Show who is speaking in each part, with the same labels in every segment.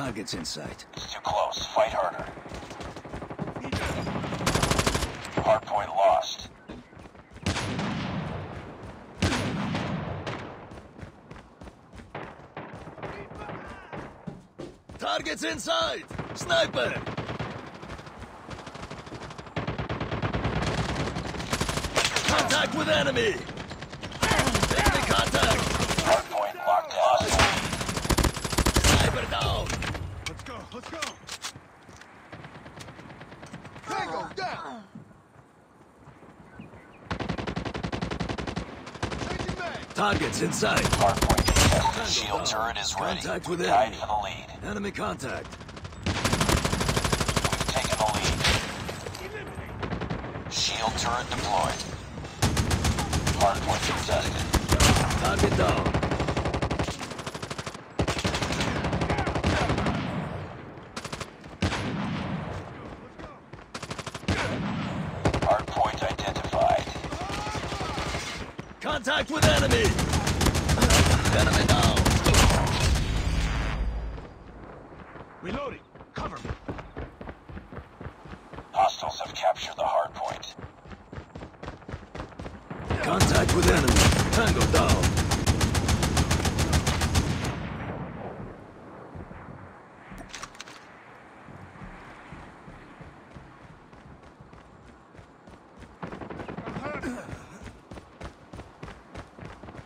Speaker 1: Target's in sight.
Speaker 2: It's too close. Fight harder. Hardpoint lost.
Speaker 1: Target's inside! Sniper! Contact with enemy! Enemy contact!
Speaker 2: Hardpoint locked down.
Speaker 1: Sniper down!
Speaker 3: Let's go, let's go! Tango down! Changing mag!
Speaker 1: Target's inside!
Speaker 2: Hardpoint contested. Shield
Speaker 1: down.
Speaker 2: turret is ready.
Speaker 1: Contact with enemy.
Speaker 2: for the lead.
Speaker 1: Enemy contact!
Speaker 2: We've taken the lead. Shield turret deployed. Hardpoint contested.
Speaker 1: Target down!
Speaker 2: Hardpoint identified.
Speaker 1: Contact with enemy! Enemy down!
Speaker 3: Reloading! Cover me!
Speaker 2: Hostiles have captured the hardpoint.
Speaker 1: Contact with enemy! Tango down!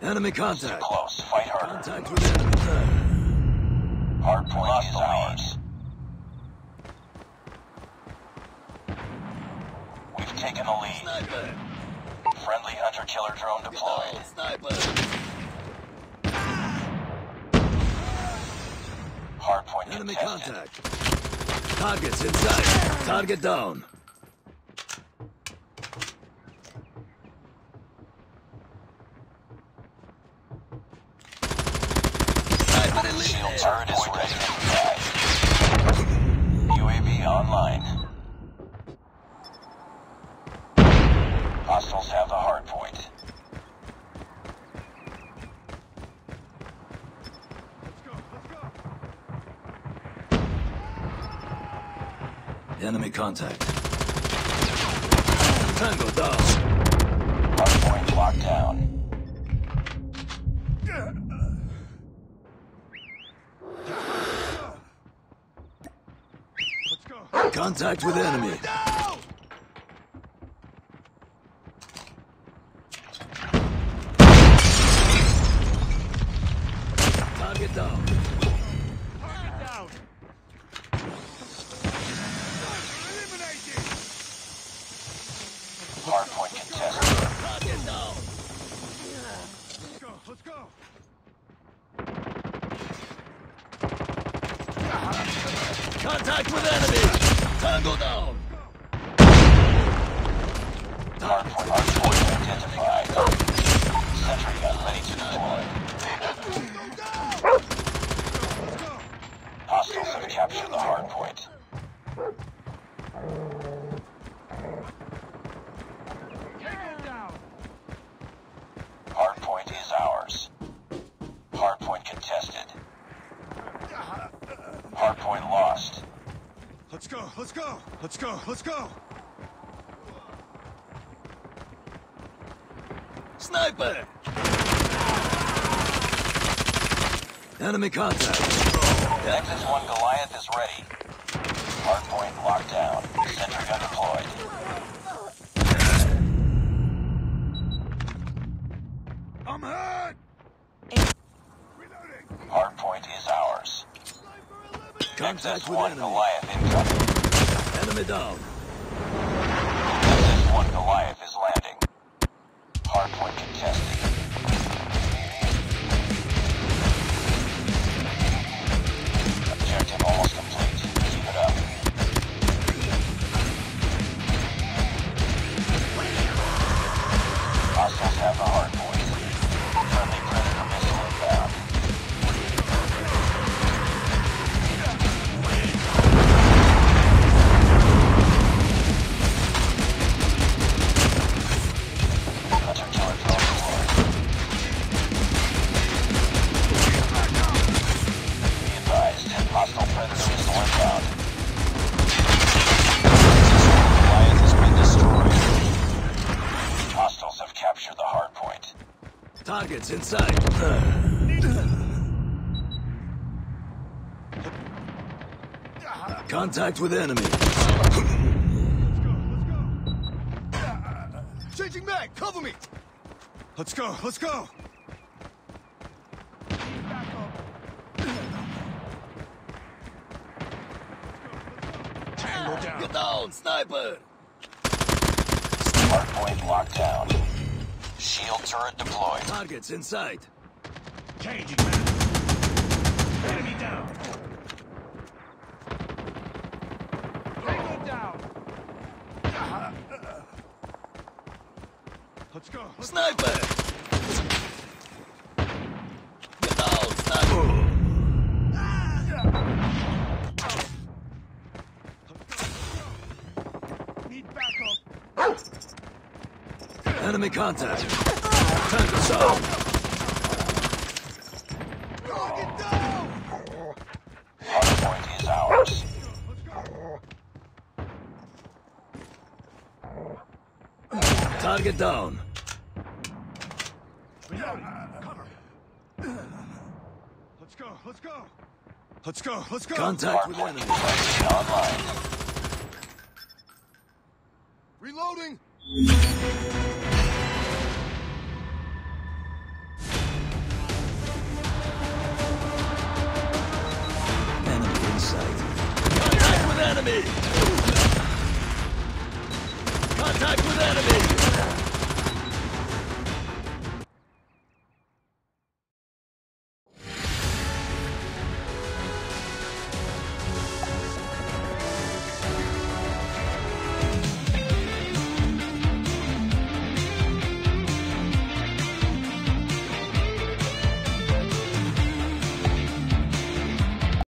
Speaker 1: Enemy contact!
Speaker 2: Close. Fight harder.
Speaker 1: Contact with enemy!
Speaker 2: Hardpoint is ours. We've taken the lead.
Speaker 1: Sniper!
Speaker 2: Friendly hunter-killer drone deployed.
Speaker 1: Sniper!
Speaker 2: Hardpoint
Speaker 1: Enemy
Speaker 2: contested.
Speaker 1: contact! Target's inside! Target down! Sniper
Speaker 2: Shield
Speaker 1: eliminated!
Speaker 2: Turret is ready. UAV online. Hostiles have the hardpoint.
Speaker 3: Let's go, let's go!
Speaker 1: Enemy contact. Tango down!
Speaker 2: Hardpoint locked down.
Speaker 3: Let's go!
Speaker 1: Contact with enemy!
Speaker 3: Down!
Speaker 1: Target down!
Speaker 3: Target down! Eliminated!
Speaker 2: Hardpoint contested.
Speaker 1: Target down!
Speaker 3: Let's go, let's go!
Speaker 1: Contact with enemy! Tango down!
Speaker 3: Let's go, let's go! Let's go, let's go!
Speaker 1: Sniper! Enemy contact!
Speaker 2: Nexus 1 Goliath is ready. Hardpoint locked down. Sentry gun deployed.
Speaker 3: I'm hurt! Reloading!
Speaker 2: Hardpoint is ours.
Speaker 1: Contact with
Speaker 2: 1
Speaker 1: enemy!
Speaker 2: Goliath incoming.
Speaker 1: Enemy down!
Speaker 2: 1 Goliath is landing. Hardpoint contested.
Speaker 1: Targets inside. Contact with enemy.
Speaker 3: Let's go, let's go. Changing mag, cover me. Let's go, let's go. Tango down.
Speaker 1: Get down, sniper!
Speaker 2: Hardpoint locked down. Shield turret deployed.
Speaker 1: Targets in sight.
Speaker 3: Changing mag. Enemy down. Tango down. Let's go. Let's
Speaker 1: Sniper! Get down, sniper!
Speaker 3: Need backup.
Speaker 1: Enemy contact. Tango down.
Speaker 3: Target down.
Speaker 2: Hardpoint is ours.
Speaker 1: Target down.
Speaker 3: Cover. Let's go, let's go. Let's go, let's go.
Speaker 1: Contact with enemy.
Speaker 2: Online.
Speaker 3: Reloading.
Speaker 1: Enemy! Contact with enemy!